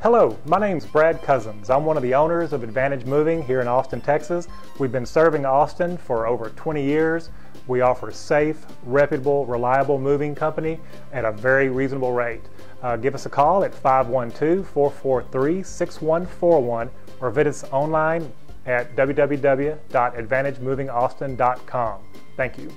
Hello, my name's Brad Cousins. I'm one of the owners of Advantage Moving here in Austin, Texas. We've been serving Austin for over 20 years. We offer safe, reputable, reliable moving company at a very reasonable rate. Uh, give us a call at 512-443-6141 or visit us online at www.advantagemovingaustin.com. Thank you.